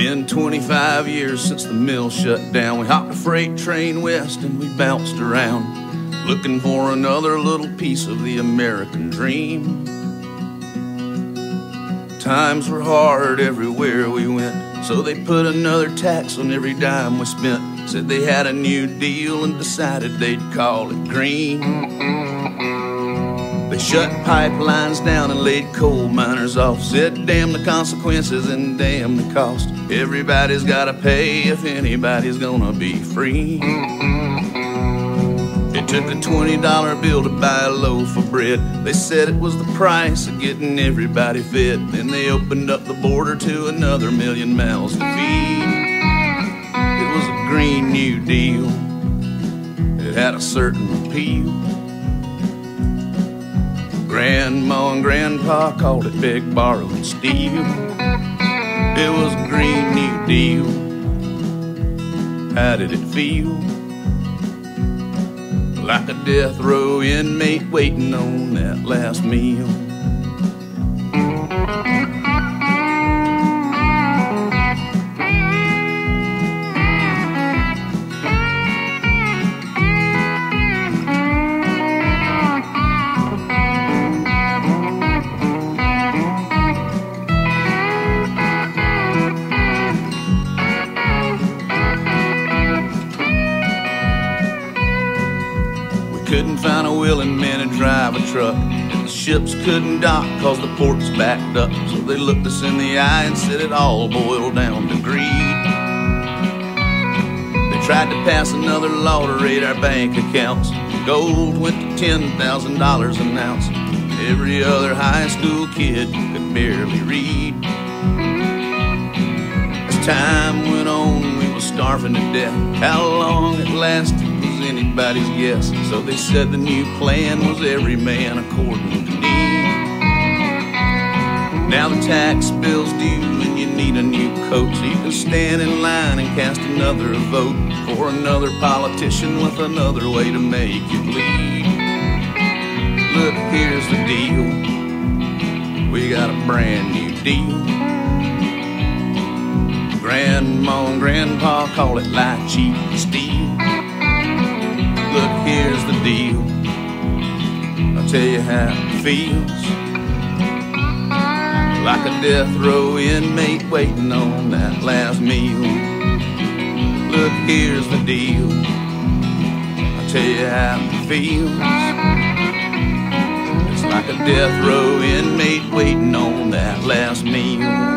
Been 25 years since the mill shut down. We hopped a freight train west and we bounced around, looking for another little piece of the American dream. Times were hard everywhere we went, so they put another tax on every dime we spent. Said they had a new deal and decided they'd call it green. Shut pipelines down and laid coal miners off. Said, damn the consequences and damn the cost. Everybody's gotta pay if anybody's gonna be free. It took a $20 bill to buy a loaf of bread. They said it was the price of getting everybody fed. Then they opened up the border to another million mouths to feed. It was a Green New Deal. It had a certain appeal. Grandma and Grandpa called it big borrowed steel. It was a Green New Deal. How did it feel? Like a death row inmate waiting on that last meal. Couldn't find a willing man to drive a truck. And the ships couldn't dock cause the ports backed up. So they looked us in the eye and said it all boiled down to greed. They tried to pass another law to raid our bank accounts. Gold went to $10,000 an ounce. Every other high school kid could barely read. As time went on, we were starving to death. How long it lasted anybody's guess. So they said the new plan was every man according to need. Now the tax bill's due and you need a new coat so you can stand in line and cast another vote for another politician with another way to make you bleed. Look, here's the deal. We got a brand new deal. Grandma and Grandpa call it light cheap steel. Look, here's the deal. I'll tell you how it feels. Like a death row inmate waiting on that last meal. Look, here's the deal. I'll tell you how it feels. It's like a death row inmate waiting on that last meal.